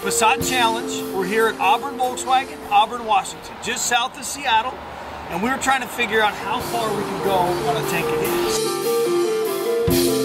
Passat Challenge. We're here at Auburn Volkswagen, Auburn, Washington, just south of Seattle. And we're trying to figure out how far we can go on a tank of gas.